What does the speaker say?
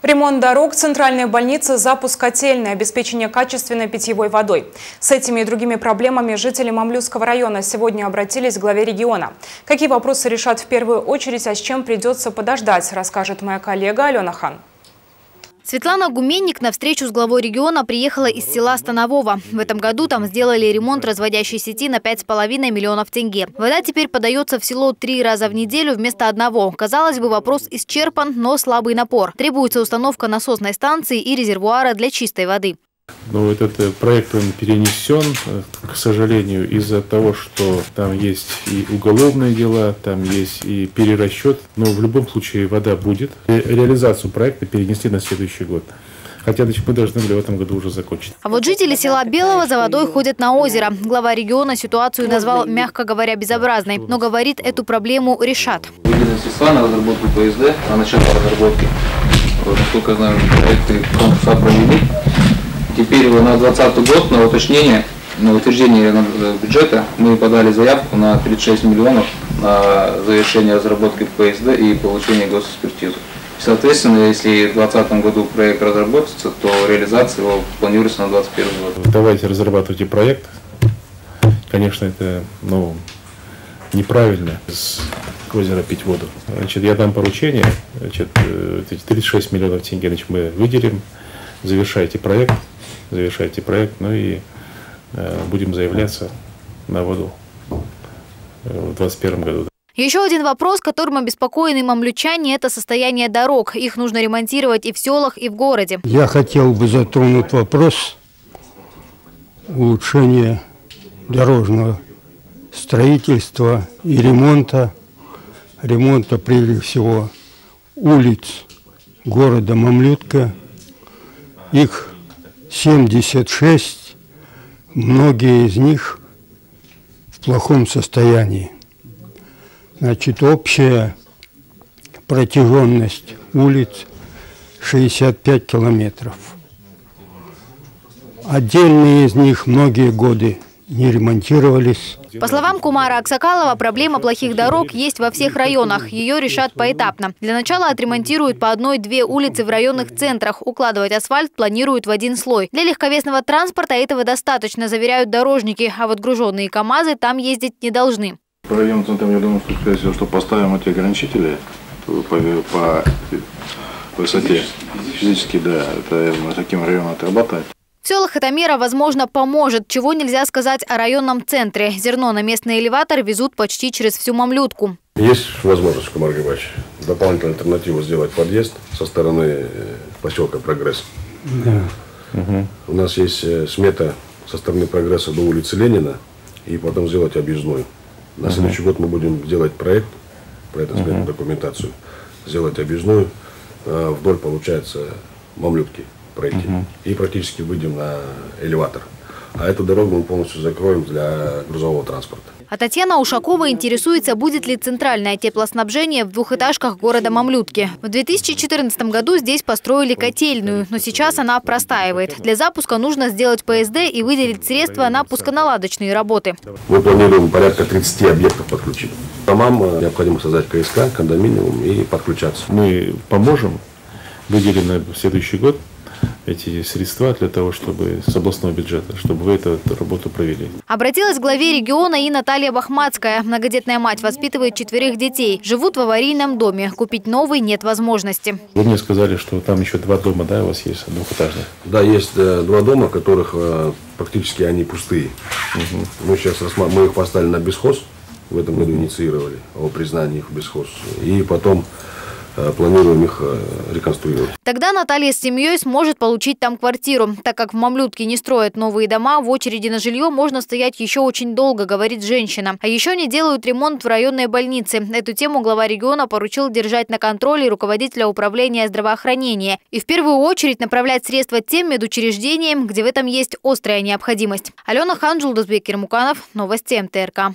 Ремонт дорог, центральной больницы, запуск котельной, обеспечение качественной питьевой водой. С этими и другими проблемами жители Мамлюского района сегодня обратились к главе региона. Какие вопросы решат в первую очередь, а с чем придется подождать, расскажет моя коллега Алена Хан. Светлана Гуменник на встречу с главой региона приехала из села Станового. В этом году там сделали ремонт разводящей сети на 5,5 миллионов тенге. Вода теперь подается в село три раза в неделю вместо одного. Казалось бы, вопрос исчерпан, но слабый напор. Требуется установка насосной станции и резервуара для чистой воды. Но этот проект он перенесен, э, к сожалению, из-за того, что там есть и уголовные дела, там есть и перерасчет. Но в любом случае вода будет. Реализацию проекта перенесли на следующий год. Хотя значит, мы должны были в этом году уже закончить. А вот жители села Белого за водой ходят на озеро. Глава региона ситуацию назвал, мягко говоря, безобразной. Но говорит, эту проблему решат. Выделены средства на разработку ПСД, на начало разработки. Вот, насколько знаю, проекты конкурса провели. Теперь на 2020 год на уточнение, на утверждение бюджета мы подали заявку на 36 миллионов на завершение разработки ПСД и получение госэкспертизы. Соответственно, если в 2020 году проект разработается, то реализация его планируется на 2021 год. Давайте разрабатывайте проект. Конечно, это ну, неправильно с озера пить воду. Значит, я дам поручение, значит, э, эти 36 миллионов тенге значит, мы выделим, завершайте проект, завершайте проект, ну и э, будем заявляться на воду э, в 2021 году. Еще один вопрос, которым обеспокоены мамлючане, это состояние дорог. Их нужно ремонтировать и в селах, и в городе. Я хотел бы затронуть вопрос улучшения дорожного строительства и ремонта, ремонта прежде всего улиц города Мамлютка, их 76, многие из них в плохом состоянии. Значит, общая протяженность улиц 65 километров. Отдельные из них многие годы не ремонтировались. По словам Кумара Аксакалова, проблема плохих дорог есть во всех районах. Ее решат поэтапно. Для начала отремонтируют по одной-две улицы в районных центрах. Укладывать асфальт планируют в один слой. Для легковесного транспорта этого достаточно, заверяют дорожники. А вот груженные КАМАЗы там ездить не должны. По районным центрам, я думаю, что, скорее всего, что поставим эти ограничители по, по высоте. Физически, да, это таким районом отрабатывать. В селах эта мера, возможно, поможет, чего нельзя сказать о районном центре. Зерно на местный элеватор везут почти через всю Мамлютку. Есть возможность, Кумар Габач, дополнительную альтернативу сделать подъезд со стороны э, поселка Прогресс. Да. Угу. У нас есть э, смета со стороны Прогресса до улицы Ленина и потом сделать объездную. На угу. следующий год мы будем делать проект, про это угу. документацию, сделать объездную э, вдоль, получается, Мамлютки пройти. Угу. И практически выйдем на элеватор. А эту дорогу мы полностью закроем для грузового транспорта. А Татьяна Ушакова интересуется, будет ли центральное теплоснабжение в двухэтажках города Мамлютки. В 2014 году здесь построили котельную, но сейчас она простаивает. Для запуска нужно сделать ПСД и выделить средства на пусконаладочные работы. Мы планируем порядка 30 объектов подключить. Домам э, необходимо создать КСК, кондоминиум и подключаться. Мы поможем, выделим на следующий год эти средства для того, чтобы с областного бюджета, чтобы вы эту, эту работу провели. Обратилась к главе региона и Наталья Бахматская. Многодетная мать воспитывает четверых детей. Живут в аварийном доме. Купить новый нет возможности. Вы мне сказали, что там еще два дома, да, у вас есть двухэтажных? Да, есть э, два дома, которых э, практически они пустые. Угу. Мы сейчас мы их поставили на бесхоз, в этом году инициировали о признании их бесхоз. И потом планируем их э, реконструировать. Тогда Наталья с семьей сможет получить там квартиру. Так как в Мамлютке не строят новые дома, в очереди на жилье можно стоять еще очень долго, говорит женщина. А еще не делают ремонт в районной больнице. Эту тему глава региона поручил держать на контроле руководителя управления здравоохранения. И в первую очередь направлять средства тем медучреждениям, где в этом есть острая необходимость. Алена Ханджул, Дузбек Кермуканов, Новости МТРК.